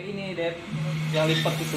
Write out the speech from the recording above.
ini Dep yang lipat itu